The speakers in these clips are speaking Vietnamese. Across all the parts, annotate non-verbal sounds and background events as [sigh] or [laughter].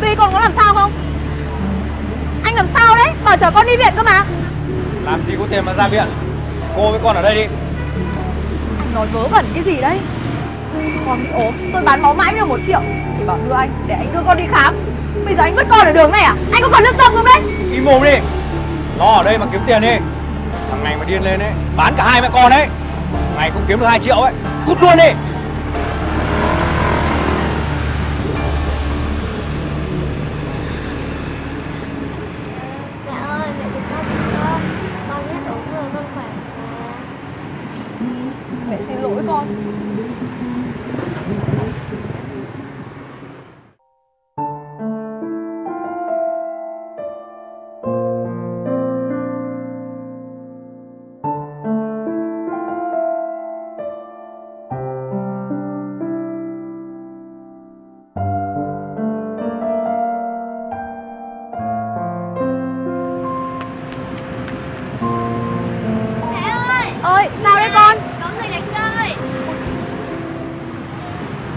Từ từ con có làm sao không? Anh làm sao đấy? Bảo chở con đi viện cơ mà. Làm gì có tiền mà ra viện? Cô với con ở đây đi. Anh nói vớ vẩn cái gì đấy? Con bị ốm Tôi bán máu mãi mới được một triệu. Thì bảo đưa anh Để anh đưa con đi khám. Bây giờ anh vứt con ở đường này à? Anh có còn lương tâm không đấy? Im mồm đi. Lo ở đây mà kiếm tiền đi. Thằng này mà điên lên ấy Bán cả hai mẹ con đấy. Ngày cũng kiếm được 2 triệu ấy. Cút luôn đi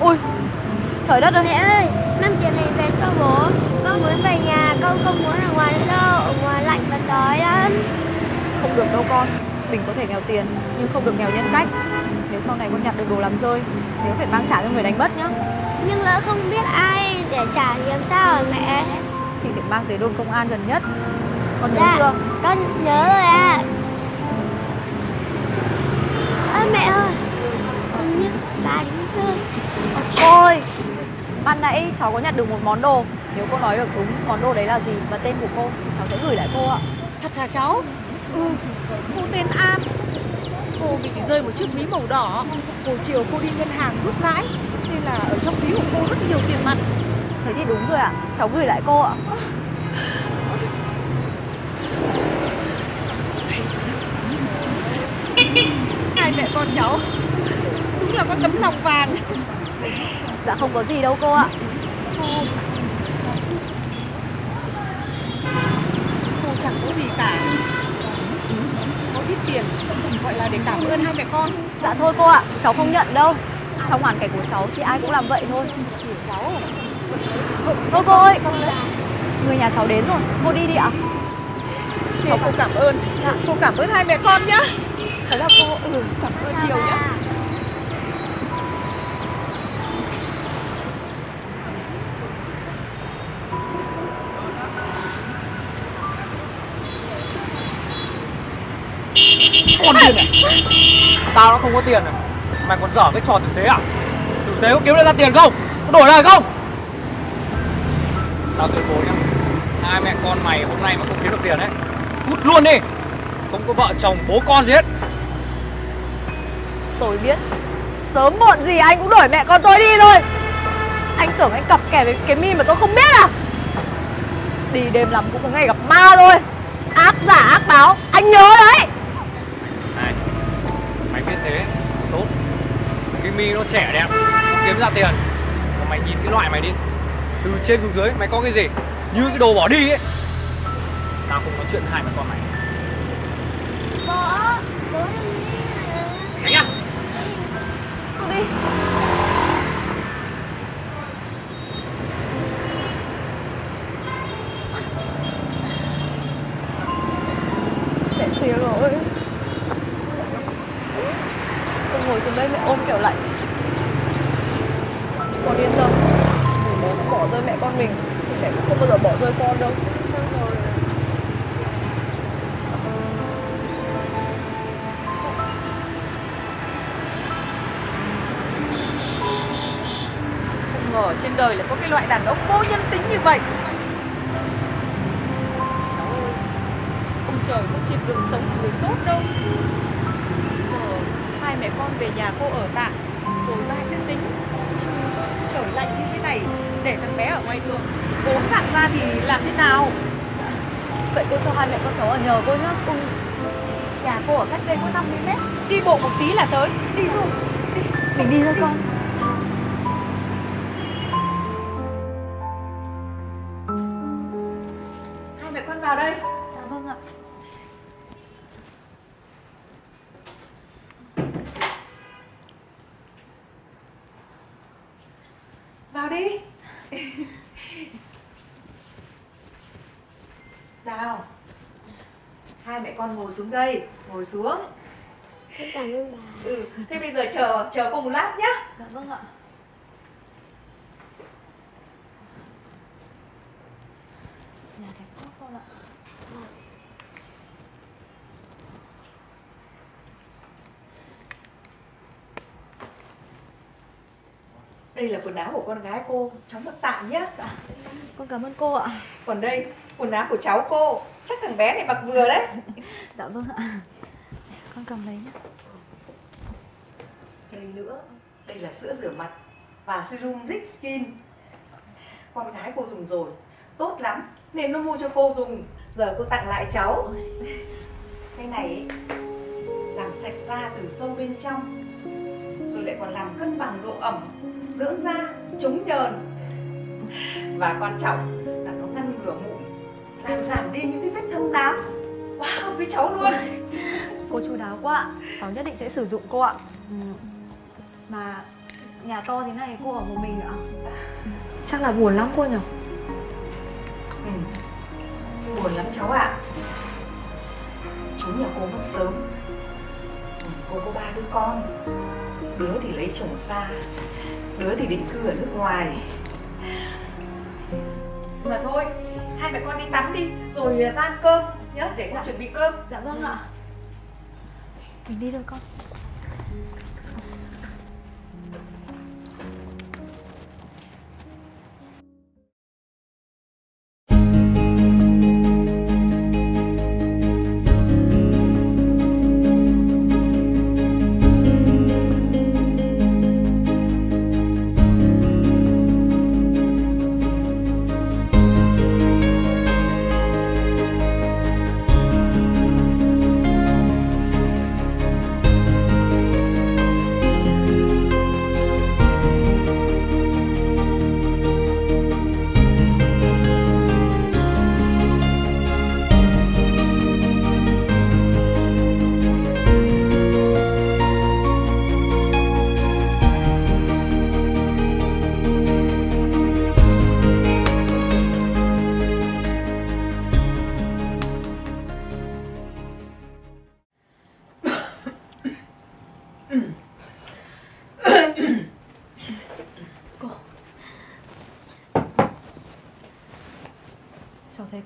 Ui Trời đất ơi. Mẹ ơi, mang tiền này về cho bố. Con muốn về nhà, con không muốn ở ngoài nữa đâu Ở ngoài lạnh và đói lắm. Không được đâu con. Mình có thể nghèo tiền Nhưng không được nghèo nhân cách. Nếu sau này con nhặt được đồ làm rơi Nhớ phải mang trả cho người đánh mất nhá. Nhưng lỡ không biết ai để trả thì làm sao hả mẹ? Thì phải mang tới đồn công an gần nhất. Con nhớ Dạ, chưa? con nhớ rồi à Ơ mẹ ơi Hình như bà đánh rơi Cô ơi Ban nãy cháu có nhặt được một món đồ. Nếu cô nói được đúng món đồ đấy là gì Và tên của cô thì cháu sẽ gửi lại cô ạ. Thật hả cháu? Ừ, cô tên An. Cô bị rơi một chiếc ví màu đỏ. Hồi chiều cô đi ngân hàng rút lãi. Nên là ở trong ví của cô rất nhiều tiền mặt. Thế thì đúng rồi ạ. Cháu gửi lại cô ạ. Hai mẹ con cháu. Đúng là có tấm lòng vàng. Dạ không có gì đâu cô ạ Cô Cô chẳng có gì cả. Có ít tiền Gọi là để cảm ơn hai mẹ con. Dạ thôi cô ạ Cháu không nhận đâu. Trong hoàn cảnh của cháu thì ai cũng làm vậy thôi. Cháu Thôi cô ơi Người nhà cháu đến rồi Cô đi đi ạ. Để cô cảm ơn. Cô cảm ơn hai mẹ con nhá. Thế là cô Ừ, cảm ơn nhiều nhá Con điên à Tao nó không có tiền à Mày còn dở cái trò tử tế à? Tử tế có kiếm được ra tiền không? Có đổi lời không? Tao tuyên bố nhá. Hai mẹ con mày hôm nay mà không kiếm được tiền ấy Cút luôn đi. Không có vợ chồng bố con gì hết. Tôi biết. Sớm muộn gì anh cũng đổi mẹ con tôi đi thôi. Anh tưởng anh cặp kè với cái mi mà tôi không biết à? Đi đêm lắm cũng có ngày gặp ma thôi. Ác giả ác báo. Anh nhớ đấy. Này máy biết thế Tốt. Cái mi nó trẻ đẹp Nó kiếm ra tiền. Mà mày nhìn cái loại mày đi. Từ trên xuống dưới, mày có cái gì? Như cái đồ bỏ đi ấy. Tao không có chuyện với hai mẹ con mày Bố, bố đừng đi Tránh ra Đi Mẹ chia rồi Con ngồi xuống đây mẹ ôm kiểu lạnh Con yên tâm Dù bố cũng bỏ rơi mẹ con mình. Thì mẹ cũng không bao giờ bỏ rơi con đâu. Không ngờ trên đời lại có cái loại đàn ông vô nhân tính như vậy. Cháu ơi, Ông trời không trên đường sống của người tốt đâu. Giờ hai mẹ con về nhà cô ở tạm, Rồi mai sẽ tính. Trời lạnh như thế này Để thằng bé ở ngoài đường? Bốn thằng ra thì làm thế nào? Vậy cô cho hai mẹ con cháu ở nhờ cô nhá. Ừ. Nhà cô ở cách đây có 50 mét. Đi bộ một tí là tới. Đi thôi. Đi. Mình đi thôi con. Hai mẹ con vào đây Dạ vâng ạ vào đi nào hai mẹ con ngồi xuống đây ngồi xuống. Cảm ơn bà. ừ thế bây giờ chờ chờ cô một lát nhá. Dạ vâng ạ. Nhà đẹp quá con ạ. Đây là quần áo của con gái cô cháu mặc tạm nhá. Con cảm ơn cô ạ. Còn đây quần áo của cháu cô. Chắc thằng bé này mặc vừa đấy. [laughs] Dạ vâng ạ. Con cầm lấy nhé đây nữa. Đây là sữa rửa mặt và serum Rich Skin. Con gái cô dùng rồi. Tốt lắm. Nên nó mua cho cô dùng. Giờ cô tặng lại cháu. Cái này làm sạch da từ sâu bên trong. Rồi lại còn làm cân bằng độ ẩm dưỡng da chống nhờn. Và quan trọng làm giảm đi những cái vết thâm nám. Wow với cháu luôn. Cô chu đáo quá. Cháu nhất định sẽ sử dụng cô ạ. Ừ. Mà nhà to thế này cô ở một mình ạ Chắc là buồn lắm cô nhỉ? Ừ. Buồn lắm cháu ạ. Chú nhà cô mất sớm. Ừ, Cô có ba đứa con. Đứa thì lấy chồng xa Đứa thì định cư ở nước ngoài. Mà thôi Hai mẹ con đi tắm đi Rồi ra ăn cơm nhớ để con chuẩn bị cơm. Dạ vâng ạ. Mình đi thôi con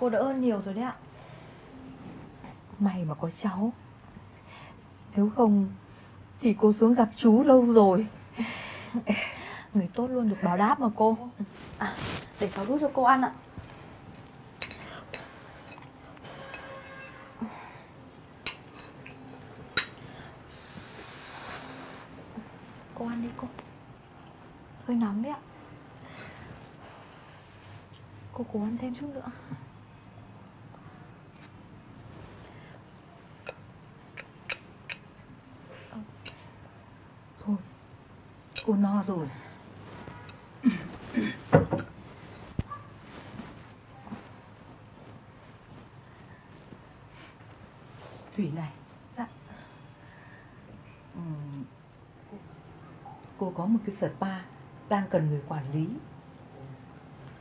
cô đỡ hơn nhiều rồi đấy ạ. May mà có cháu. Nếu không Thì cô xuống gặp chú lâu rồi. Người tốt luôn được báo đáp mà cô. À để cháu đút cho cô ăn ạ. Cô ăn đi cô. Hơi nóng đấy ạ. Cô cố ăn thêm chút nữa Cô no rồi. Thủy này. Dạ. Ừm, Cô có một cái spa Đang cần người quản lý.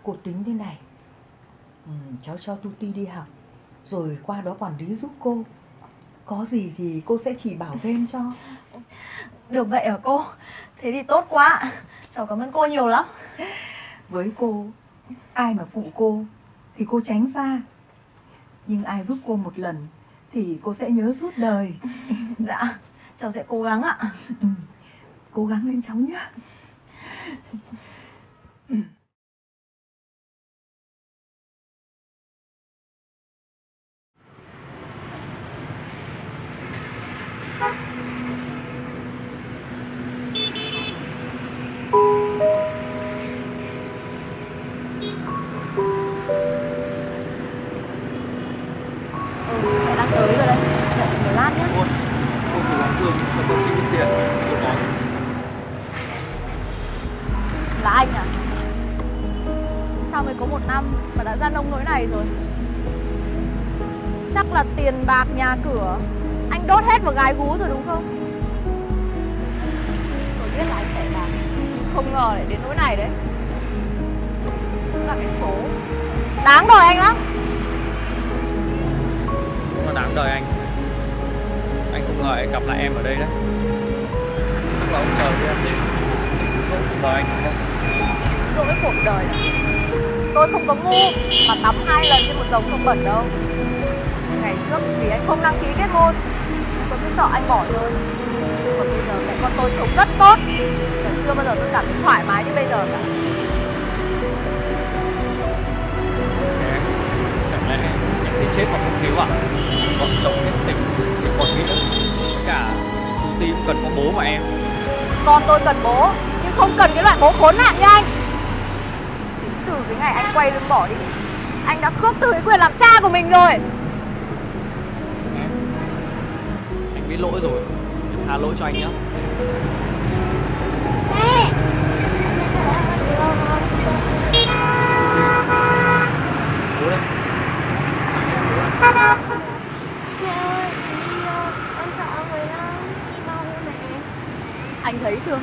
Cô tính thế này. Ừm, Cháu cho Tuti đi học Rồi qua đó quản lý giúp cô. Có gì thì cô sẽ chỉ bảo thêm cho. Được vậy hả cô Thế thì tốt quá. Cháu cảm ơn cô nhiều lắm. Với cô ai mà phụ cô thì cô tránh xa. Nhưng ai giúp cô một lần thì cô sẽ nhớ suốt đời. Dạ Cháu sẽ cố gắng ạ. Cố gắng lên cháu nhé Ừ, đang tới rồi Đợi một lát nhé. Cô, thử đóng thương cho tôi xin tiền. Là anh à? Sao mới có một năm mà đã ra nông nỗi này rồi? Chắc là tiền bạc nhà cửa. Anh đốt hết vào gái gú rồi đúng không? Tôi biết là anh tệ bạc Không ngờ lại đến nỗi này đấy. Là cái số Đáng đời anh lắm tám đời anh. Anh không ngờ gặp lại em ở đây đấy Chắc là ông chờ đi em Suốt cuộc đời anh đúng cuộc đời à? Tôi không có ngu, Mà tắm hai lần trên một dòng sông bẩn đâu. Ngày trước vì anh không đăng ký kết hôn. Tôi cứ sợ anh bỏ thôi Còn bây giờ mẹ con tôi sống rất tốt. Chưa bao giờ tôi cảm thấy thoải mái như bây giờ cả. Chết mà không cứu à? Vợ chồng hết tình, thì còn nghĩa Với cả Thu Ti cũng cần có bố mà em. Con tôi cần bố Nhưng không cần cái loại bố khốn nạn như anh. Chính từ cái ngày anh quay lưng bỏ đi Anh đã khước từ cái quyền làm cha của mình rồi. Em Anh biết lỗi rồi. Em tha lỗi cho anh nhé Bố đây Mẹ ơi, đi ơi, con sợ người lắm Đi mau với mẹ anh thấy chưa?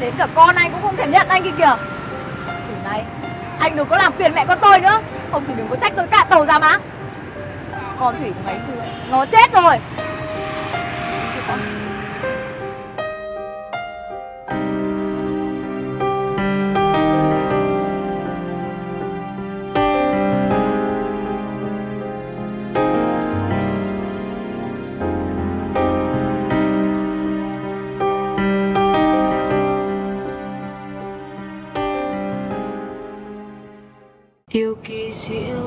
Đến cả con anh cũng không thèm nhận anh kia kìa. Từ nay Anh đừng có làm phiền mẹ con tôi nữa. Không thì đừng có trách tôi cạn đầu ra má. Con Thủy của ngày xưa, Nó chết rồi. Điều kỳ diệu